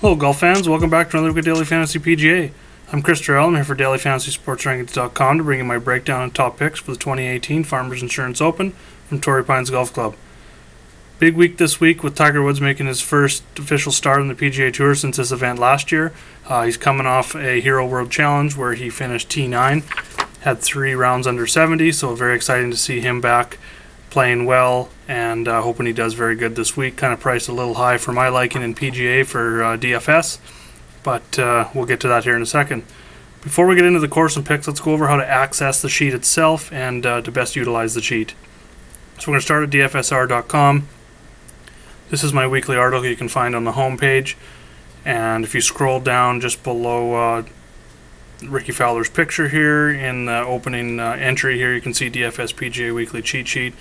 Hello, golf fans. Welcome back to another look at Daily Fantasy PGA. I'm Chris Terrell. I'm here for DailyFantasySportsRankings.com to bring you my breakdown and top picks for the 2018 Farmers Insurance Open from Torrey Pines Golf Club. Big week this week with Tiger Woods making his first official start on the PGA Tour since this event last year. Uh, he's coming off a Hero World Challenge where he finished T9, had three rounds under 70, so very exciting to see him back playing well and uh, hoping he does very good this week. Kind of priced a little high for my liking in PGA for uh, DFS, but uh, we'll get to that here in a second. Before we get into the course and picks, let's go over how to access the sheet itself and uh, to best utilize the sheet. So we're going to start at dfsr.com. This is my weekly article you can find on the home page. And if you scroll down just below uh, Rickie Fowler's picture here in the opening uh, entry here, you can see DFS PGA Weekly Cheat Sheet.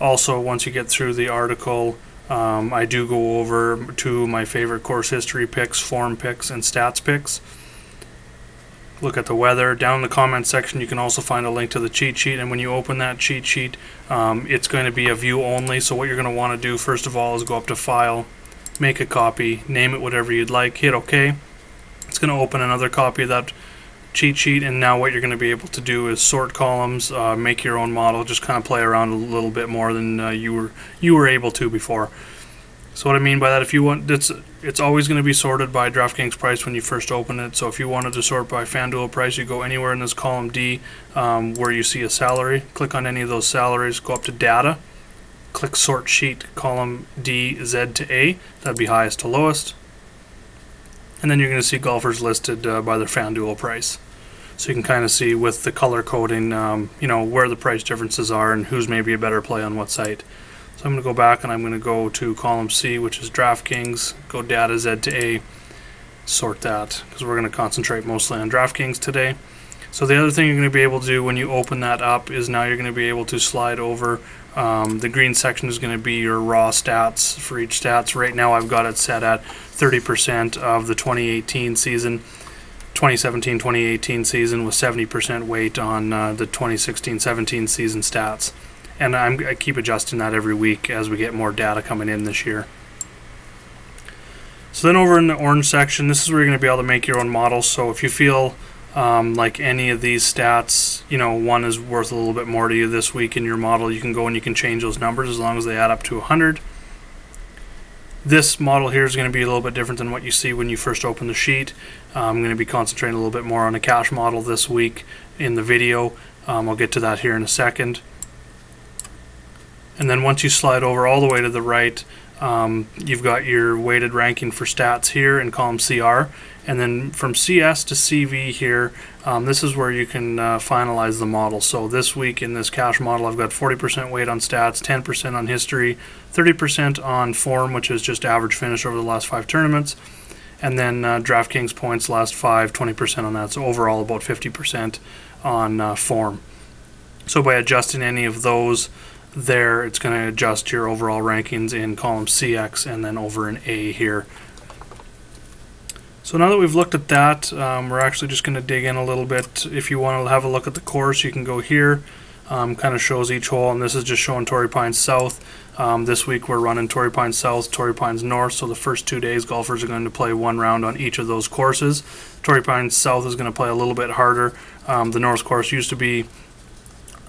Also, once you get through the article, um, I do go over to my favorite course history picks, form picks, and stats picks. Look at the weather. Down in the comment section, you can also find a link to the cheat sheet. And when you open that cheat sheet, um, it's going to be a view only. So what you're going to want to do first of all is go up to File, make a copy, name it whatever you'd like, hit OK. It's going to open another copy of that cheat sheet and now what you're going to be able to do is sort columns uh, make your own model just kind of play around a little bit more than uh, you were you were able to before. So what I mean by that if you want it's it's always going to be sorted by DraftKings price when you first open it. So if you wanted to sort by FanDuel price you go anywhere in this column D um, where you see a salary. Click on any of those salaries go up to data. Click sort sheet column D Z to A. That'd be highest to lowest and then you're going to see golfers listed uh, by their FanDuel price. So you can kind of see with the color coding, um, you know, where the price differences are and who's maybe a better play on what site. So I'm going to go back and I'm going to go to column C, which is DraftKings, go data Z to A, sort that, because we're going to concentrate mostly on DraftKings today. So the other thing you're going to be able to do when you open that up is now you're going to be able to slide over. Um, the green section is going to be your raw stats for each stats. Right now I've got it set at 30% of the 2018 season. 2017-2018 season with 70% weight on uh, the 2016-17 season stats. And I'm, I keep adjusting that every week as we get more data coming in this year. So then over in the orange section, this is where you're going to be able to make your own models. So if you feel um, like any of these stats, you know, one is worth a little bit more to you this week in your model, you can go and you can change those numbers as long as they add up to 100. This model here is going to be a little bit different than what you see when you first open the sheet. I'm going to be concentrating a little bit more on a cash model this week in the video. Um, I'll get to that here in a second. And then once you slide over all the way to the right, um, you've got your weighted ranking for stats here in column CR. And then from CS to CV here, um, this is where you can uh, finalize the model. So this week in this cash model, I've got 40% weight on stats, 10% on history, 30% on form, which is just average finish over the last five tournaments, and then uh, DraftKings points last five, 20% on that. So overall, about 50% on uh, form. So by adjusting any of those there, it's going to adjust your overall rankings in column CX and then over in A here so now that we've looked at that, um, we're actually just going to dig in a little bit. If you want to have a look at the course, you can go here. Um, kind of shows each hole, and this is just showing Torrey Pines South. Um, this week we're running Torrey Pines South, Torrey Pines North, so the first two days golfers are going to play one round on each of those courses. Torrey Pines South is going to play a little bit harder. Um, the North course used to be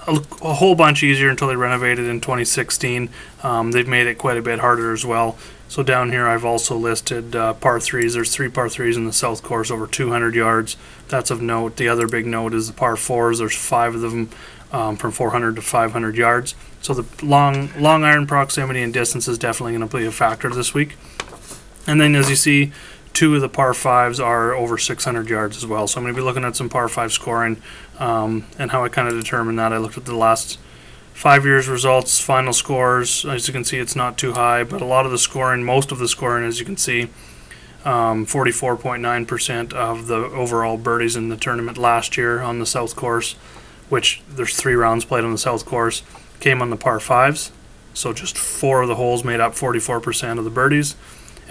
a, whole bunch easier until they renovated in 2016. Um, they've made it quite a bit harder as well. So down here I've also listed uh, par 3s. There's three par 3s in the south course over 200 yards. That's of note. The other big note is the par 4s. There's five of them um, from 400 to 500 yards. So the long, long iron proximity and distance is definitely going to be a factor this week. And then as you see, two of the par 5s are over 600 yards as well. So I'm going to be looking at some par 5 scoring um, and how I kind of determined that. I looked at the last Five years results, final scores. As you can see, it's not too high, but a lot of the scoring, most of the scoring, as you can see, 44.9% um, of the overall birdies in the tournament last year on the South Course, which there's three rounds played on the South Course, came on the par fives. So just four of the holes made up 44% of the birdies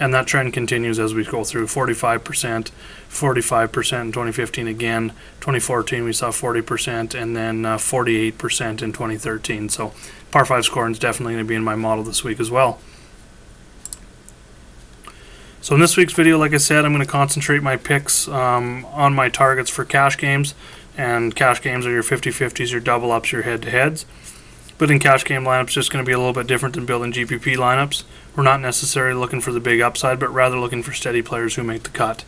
and that trend continues as we go through 45%, 45% in 2015 again, 2014 we saw 40%, and then uh, 48% in 2013. So par 5 scoring is definitely going to be in my model this week as well. So in this week's video, like I said, I'm going to concentrate my picks um, on my targets for cash games. And cash games are your 50-50s, your double ups, your head-to-heads. But in cash game lineups, it's just going to be a little bit different than building GPP lineups. We're not necessarily looking for the big upside, but rather looking for steady players who make the cut.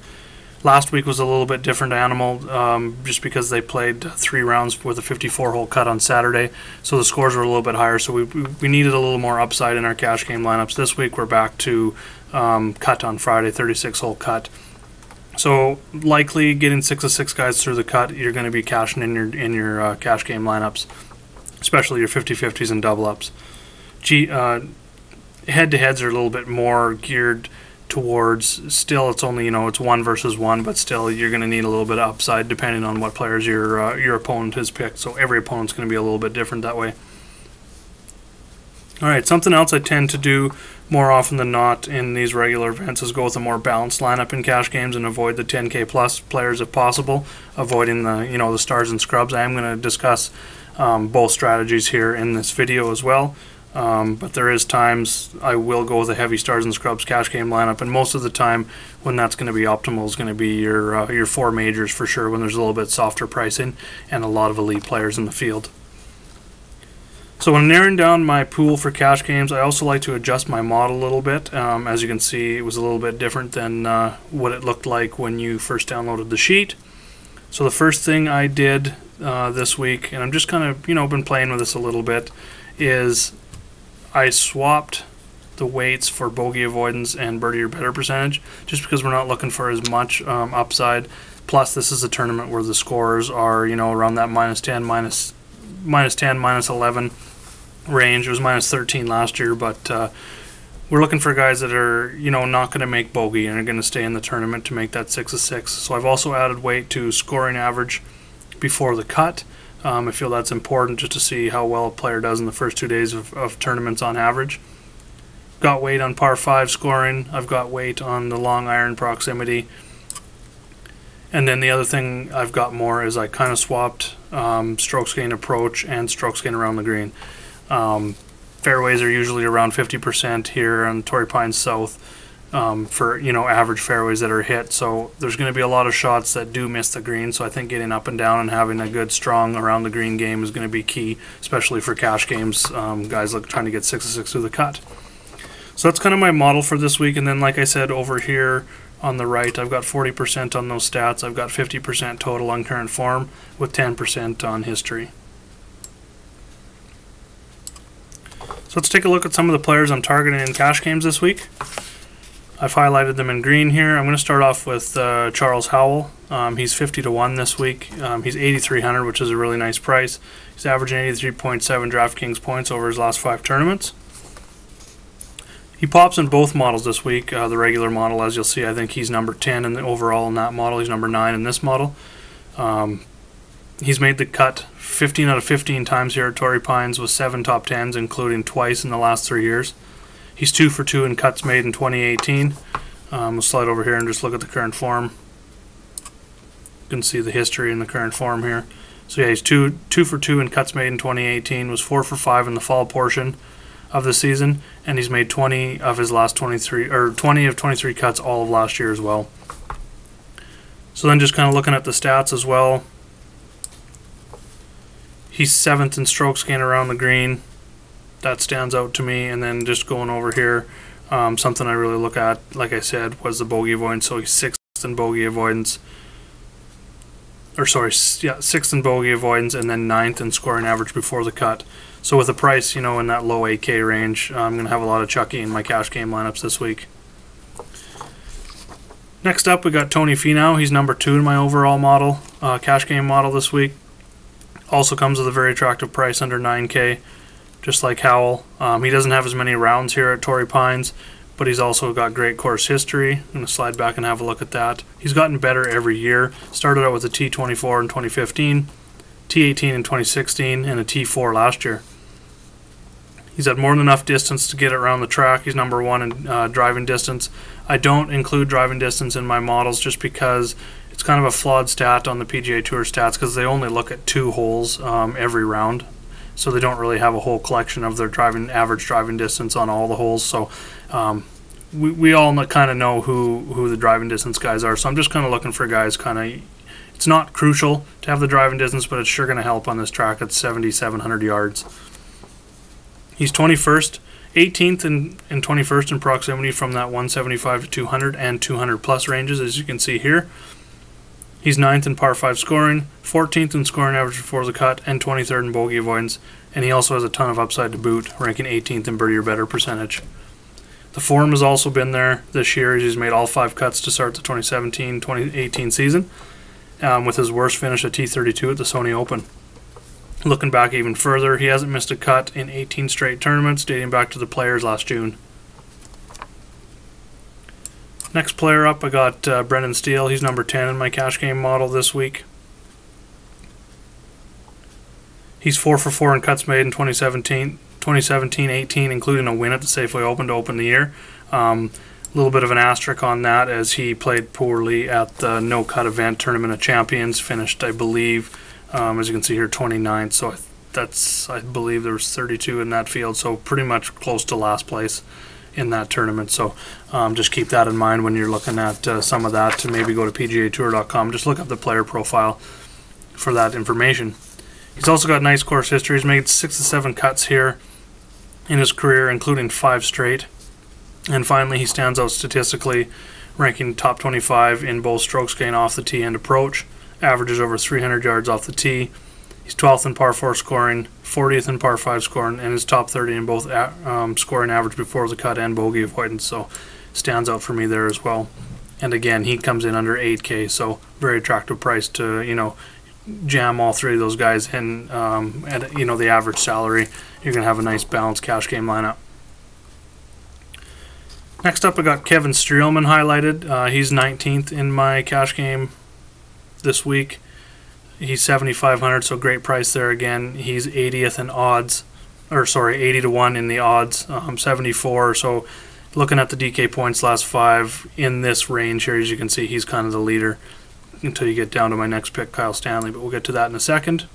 Last week was a little bit different animal, um, just because they played three rounds with a 54-hole cut on Saturday, so the scores were a little bit higher. So we we needed a little more upside in our cash game lineups. This week we're back to um, cut on Friday, 36-hole cut. So likely getting six of six guys through the cut, you're going to be cashing in your in your uh, cash game lineups especially your 50-50s and double ups. G, uh, head-to-heads are a little bit more geared towards still it's only you know it's one versus one but still you're going to need a little bit of upside depending on what players your uh, your opponent has picked. So every opponent's going to be a little bit different that way. All right something else i tend to do more often than not in these regular events is go with a more balanced lineup in cash games and avoid the 10k plus players if possible avoiding the you know the stars and scrubs. I am going to discuss um, both strategies here in this video as well. Um, but there is times I will go with a heavy stars and scrubs cash game lineup, and most of the time when that's going to be optimal is going to be your uh, your four majors for sure. When there's a little bit softer pricing and a lot of elite players in the field. So when narrowing down my pool for cash games, I also like to adjust my model a little bit. Um, as you can see, it was a little bit different than uh, what it looked like when you first downloaded the sheet. So the first thing I did uh, this week, and I'm just kind of you know been playing with this a little bit, is I swapped the weights for bogey avoidance and birdie or better percentage, just because we're not looking for as much um, upside. Plus, this is a tournament where the scores are you know around that minus 10, minus minus 10, minus 11 range. It was minus 13 last year, but uh, we're looking for guys that are you know not going to make bogey and are going to stay in the tournament to make that six of six. So I've also added weight to scoring average before the cut. Um, I feel that's important just to see how well a player does in the first two days of, of tournaments on average. Got weight on par 5 scoring. I've got weight on the long iron proximity. And then the other thing I've got more is I kind of swapped um, strokes gain approach and strokes gain around the green. Um, fairways are usually around 50% here on Torrey Pines South um, for you know average fairways that are hit. So there's going to be a lot of shots that do miss the green. So I think getting up and down and having a good strong around the green game is going to be key, especially for cash games. Um, guys look trying to get six to six through the cut. So that's kind of my model for this week. And then like I said over here on the right, I've got 40% on those stats. I've got 50% total on current form with 10% on history. So let's take a look at some of the players I'm targeting in cash games this week. I've highlighted them in green here. I'm going to start off with uh, Charles Howell. Um, he's 50 to 1 this week. Um, he's 8,300, which is a really nice price. He's averaging 83.7 DraftKings points over his last five tournaments. He pops in both models this week. Uh, the regular model, as you'll see, I think he's number 10 in the overall in that model. He's number 9 in this model. Um, he's made the cut 15 out of 15 times here at Torrey Pines with seven top 10s, including twice in the last three years. He's two for two in cuts made in 2018. Um, we'll slide over here and just look at the current form. You can see the history in the current form here. So yeah, he's two two for two in cuts made in 2018. Was four for five in the fall portion of the season, and he's made 20 of his last 23 or 20 of 23 cuts all of last year as well. So then just kind of looking at the stats as well. He's seventh in strokes gained around the green that stands out to me. And then just going over here, um, something I really look at, like I said, was the bogey avoidance. So he's sixth in bogey avoidance. Or sorry, yeah, sixth in bogey avoidance, and then ninth in scoring average before the cut. So with a price, you know, in that low 8K range, I'm going to have a lot of Chucky in my cash game lineups this week. Next up, we got Tony Finau. He's number two in my overall model, uh, cash game model this week. Also comes with a very attractive price under 9K just like Howell. Um, he doesn't have as many rounds here at Torrey Pines, but he's also got great course history. I'm going to slide back and have a look at that. He's gotten better every year. Started out with a T24 in 2015, T18 in 2016, and a T4 last year. He's had more than enough distance to get around the track. He's number one in uh, driving distance. I don't include driving distance in my models just because it's kind of a flawed stat on the PGA Tour stats because they only look at two holes um, every round so they don't really have a whole collection of their driving average driving distance on all the holes. So um, we, we all kind of know who, who the driving distance guys are. So I'm just kind of looking for guys kind of. It's not crucial to have the driving distance, but it's sure going to help on this track at 7,700 yards. He's 21st, 18th, and, and 21st in proximity from that 175 to 200 and 200 plus ranges, as you can see here. He's 9th in par 5 scoring, 14th in scoring average before the cut, and 23rd in bogey avoidance. And he also has a ton of upside to boot, ranking 18th in birdie or better percentage. The form has also been there this year. As he's made all five cuts to start the 2017 2018 season, um, with his worst finish at T32 at the Sony Open. Looking back even further, he hasn't missed a cut in 18 straight tournaments, dating back to the Players last June. Next player up, I got uh, Brendan Steele. He's number 10 in my cash game model this week. He's 4 for 4 in cuts made in 2017, 2017-18, including a win at the Safeway Open to open the year. Um, a little bit of an asterisk on that as he played poorly at the no cut event Tournament of Champions. Finished, I believe, um, as you can see here, 29th. So that's I believe there was 32 in that field. So pretty much close to last place in that tournament. So um, just keep that in mind when you're looking at uh, some of that. To maybe go to PGATour.com, just look up the player profile for that information. He's also got nice course history. He's made six to seven cuts here in his career, including five straight. And finally, he stands out statistically, ranking top 25 in both strokes gain off the tee and approach. Averages over 300 yards off the tee. He's 12th in par 4 scoring, 40th in par 5 scoring, and is top 30 in both um, scoring average before the cut and bogey avoidance. So stands out for me there as well. And again, he comes in under 8K, so very attractive price to you know jam all three of those guys in um, at you know the average salary. You're gonna have a nice balanced cash game lineup. Next up, I got Kevin Streelman highlighted. Uh, he's 19th in my cash game this week. He's 7,500, so great price there again. He's 80th in odds, or sorry, 80 to 1 in the odds, um, 74. So looking at the DK points last five in this range here, as you can see, he's kind of the leader until you get down to my next pick, Kyle Stanley, but we'll get to that in a second.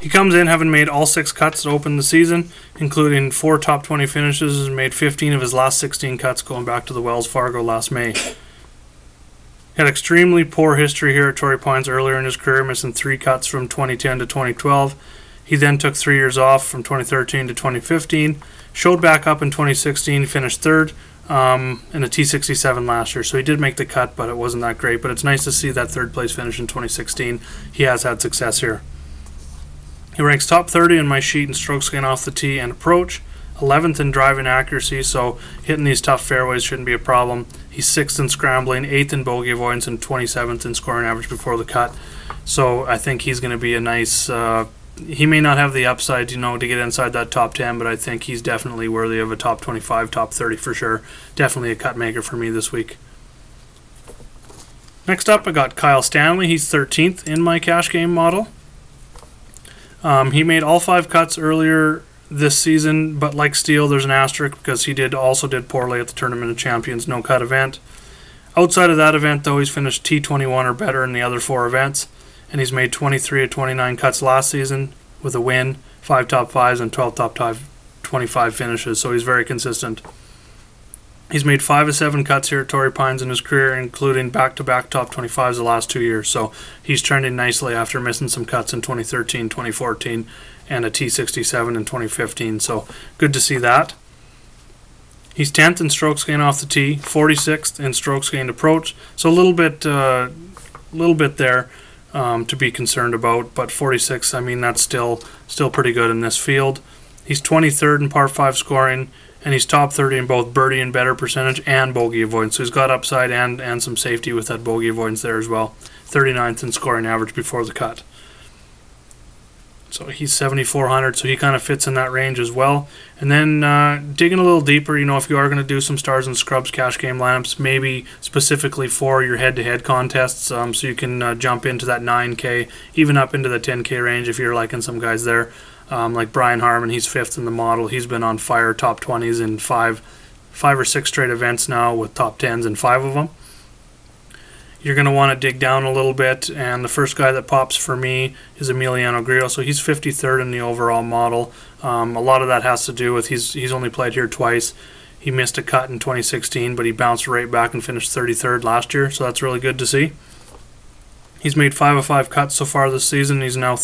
He comes in having made all six cuts to open the season, including four top 20 finishes, and made 15 of his last 16 cuts going back to the Wells Fargo last May. Had extremely poor history here at Torrey Pines earlier in his career, missing three cuts from 2010 to 2012. He then took three years off from 2013 to 2015. Showed back up in 2016, finished third um, in a T67 last year. So he did make the cut, but it wasn't that great. But it's nice to see that third place finish in 2016. He has had success here. He ranks top 30 in my sheet in strokes gained off the tee and approach. 11th in driving accuracy, so hitting these tough fairways shouldn't be a problem. He's 6th in scrambling, 8th in bogey avoidance, and 27th in scoring average before the cut. So I think he's going to be a nice. Uh, he may not have the upside, you know, to get inside that top 10, but I think he's definitely worthy of a top 25, top 30 for sure. Definitely a cut maker for me this week. Next up, I got Kyle Stanley. He's 13th in my cash game model. Um, he made all five cuts earlier this season, but like Steele, there's an asterisk because he did also did poorly at the Tournament of Champions no cut event. Outside of that event, though, he's finished T21 or better in the other four events, and he's made 23 of 29 cuts last season with a win, five top fives, and 12 top five, 25 finishes. So he's very consistent. He's made five of seven cuts here at Torrey Pines in his career, including back-to-back top 25s the last two years. So he's trending nicely after missing some cuts in 2013, 2014, and a T67 in 2015. So good to see that. He's 10th in strokes gained off the tee, 46th in strokes gained approach. So a little bit, uh, little bit there um, to be concerned about. But 46, I mean, that's still still pretty good in this field. He's 23rd in par five scoring, and he's top 30 in both birdie and better percentage and bogey avoidance. So he's got upside and and some safety with that bogey avoidance there as well. 39th in scoring average before the cut. So he's 7,400, so he kind of fits in that range as well. And then uh, digging a little deeper, you know, if you are going to do some stars and scrubs cash game lineups, maybe specifically for your head-to-head contests, um, so you can uh, jump into that 9K, even up into the 10K range if you're liking some guys there. Um, like Brian Harman, he's fifth in the model. He's been on fire, top 20s in five, five or six straight events now with top 10s in five of them. you're going to want to dig down a little bit. And the first guy that pops for me is Emiliano Grillo. So he's 53rd in the overall model. Um, a lot of that has to do with he's he's only played here twice. He missed a cut in 2016, but he bounced right back and finished 33rd last year. So that's really good to see. He's made five of five cuts so far this season. He's now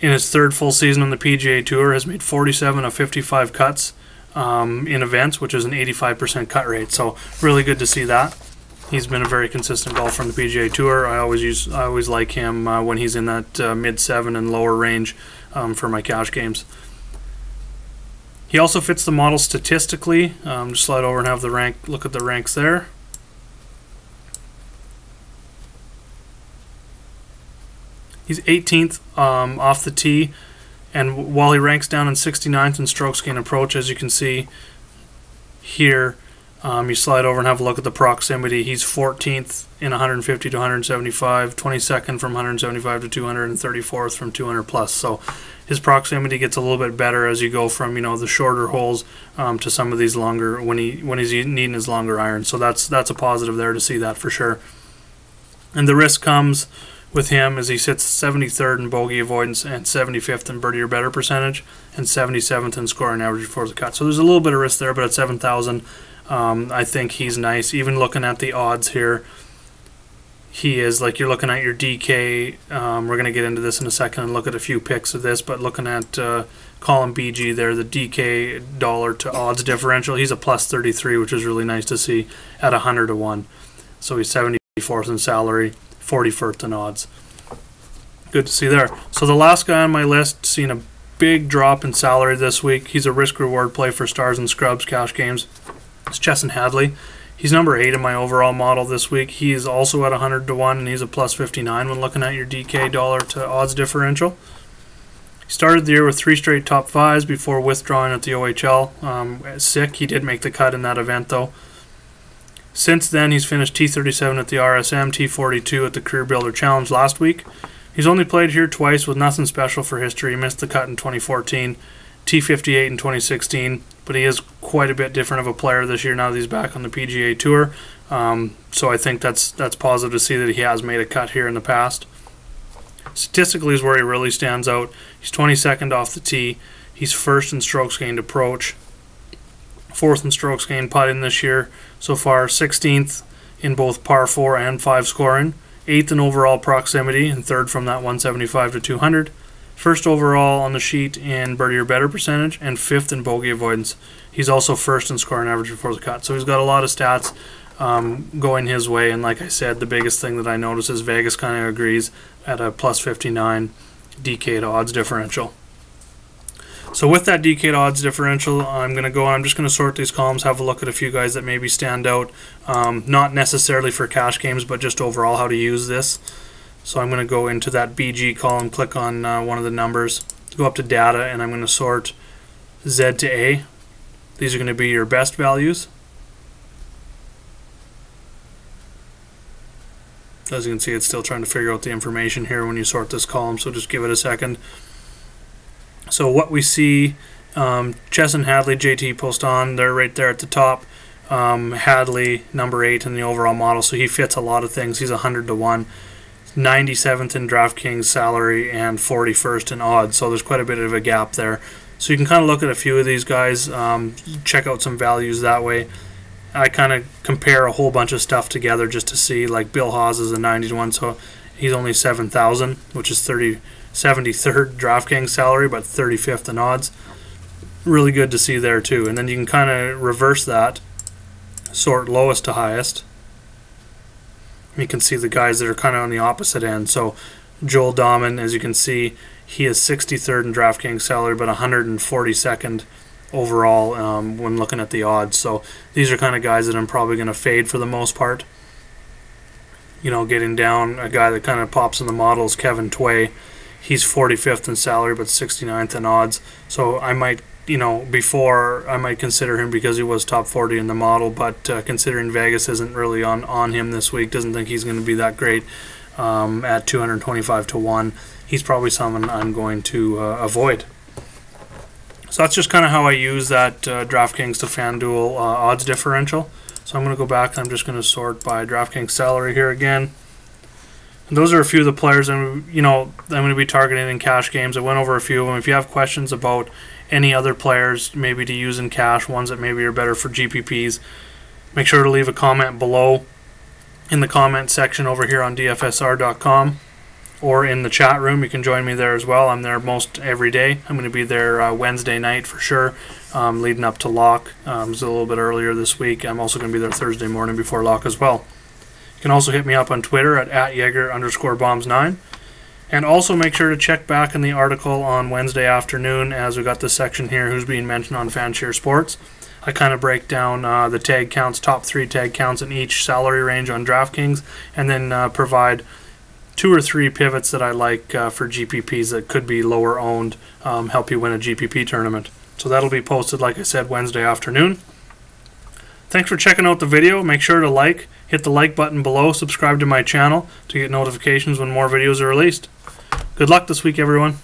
in his third full season on the PGA Tour. Has made 47 of 55 cuts um, in events, which is an 85% cut rate. So really good to see that. He's been a very consistent golfer on the PGA Tour. I always use, I always like him uh, when he's in that uh, mid seven and lower range um, for my cash games. He also fits the model statistically. Um, just slide over and have the rank. Look at the ranks there. He's 18th um, off the tee, and while he ranks down in 69th in strokes gain approach, as you can see here, um, you slide over and have a look at the proximity. He's 14th in 150 to 175, 22nd from 175 to 200, and 34th from 200 plus. So his proximity gets a little bit better as you go from you know the shorter holes um, to some of these longer when he when he's needing his longer iron. So that's that's a positive there to see that for sure. And the risk comes with him as he sits 73rd in bogey avoidance and 75th in birdie or better percentage and 77th in scoring average before the cut. So there's a little bit of risk there, but at 7,000. Um, I think he's nice. Even looking at the odds here, he is like you're looking at your DK. Um, we're going to get into this in a second and look at a few picks of this, but looking at uh, column BG there, the DK dollar to odds differential, he's a plus 33, which is really nice to see at 100 to 1. So he's 74th in salary, 41st in odds. Good to see there. So the last guy on my list, seen a big drop in salary this week. He's a risk reward play for stars and scrubs cash games. It's Chesson Hadley. He's number eight in my overall model this week. He is also at 100 to 1, and he's a plus 59 when looking at your DK dollar to odds differential. He started the year with three straight top fives before withdrawing at the OHL. Um, sick. He did make the cut in that event, though. Since then, he's finished T37 at the RSM, T42 at the Career Builder Challenge last week. He's only played here twice with nothing special for history. He missed the cut in 2014. T58 in 2016, but he is quite a bit different of a player this year now that he's back on the PGA Tour. Um, so I think that's that's positive to see that he has made a cut here in the past. Statistically is where he really stands out. He's 22nd off the tee. He's first in strokes gained approach, fourth in strokes gained putting this year so far, 16th in both par 4 and 5 scoring, 8th in overall proximity, and third from that 175 to 200 first overall on the sheet in birdie or better percentage, and fifth in bogey avoidance. He's also first in scoring average before the cut. So he's got a lot of stats um, going his way. And like I said, the biggest thing that I notice is Vegas kind of agrees at a plus 59 DK to odds differential. So with that DK odds differential, I'm going to go. I'm just going to sort these columns, have a look at a few guys that maybe stand out, um, not necessarily for cash games, but just overall how to use this. So I'm going to go into that BG column, click on uh, one of the numbers, go up to data, and I'm going to sort Z to A. These are going to be your best values. As you can see, it's still trying to figure out the information here when you sort this column, so just give it a second. So what we see, um, Chesson Hadley, JT Poston, they're right there at the top. Um, Hadley, number 8 in the overall model, so he fits a lot of things. He's 100 to 1. 97th in DraftKings salary and 41st in odds. So there's quite a bit of a gap there. So you can kind of look at a few of these guys, um, check out some values that way. I kind of compare a whole bunch of stuff together just to see. Like Bill Haas is a 91, so he's only 7,000, which is 30, 73rd DraftKings salary, but 35th in odds. Really good to see there too. And then you can kind of reverse that, sort lowest to highest you can see the guys that are kind of on the opposite end. So Joel Dahmen, as you can see, he is 63rd in DraftKings salary, but 142nd overall um, when looking at the odds. So these are kind of guys that I'm probably going to fade for the most part. You know, getting down a guy that kind of pops in the models, Kevin Tway. He's 45th in salary, but 69th in odds. So I might you know, before I might consider him because he was top 40 in the model, but uh, considering Vegas isn't really on, on him this week, doesn't think he's going to be that great um, at 225 to 1, he's probably someone I'm going to uh, avoid. So that's just kind of how I use that uh, DraftKings to FanDuel uh, odds differential. So I'm going to go back I'm just going to sort by DraftKings salary here again. Those are a few of the players I'm, you know, I'm going to be targeting in cash games. I went over a few of them. If you have questions about any other players, maybe to use in cash, ones that maybe are better for GPPs, make sure to leave a comment below in the comment section over here on DFSR.com or in the chat room. You can join me there as well. I'm there most every day. I'm going to be there uh, Wednesday night for sure, um, leading up to lock. Um, it's a little bit earlier this week. I'm also going to be there Thursday morning before lock as well. You can also hit me up on Twitter at, at Jager underscore bombs 9. And also make sure to check back in the article on Wednesday afternoon as we got this section here who's being mentioned on Fanshare Sports. I kind of break down uh, the tag counts, top three tag counts in each salary range on DraftKings, and then uh, provide two or three pivots that I like uh, for GPPs that could be lower owned, um, help you win a GPP tournament. So that'll be posted, like I said, Wednesday afternoon. Thanks for checking out the video. Make sure to like, hit the like button below, subscribe to my channel to get notifications when more videos are released. Good luck this week, everyone.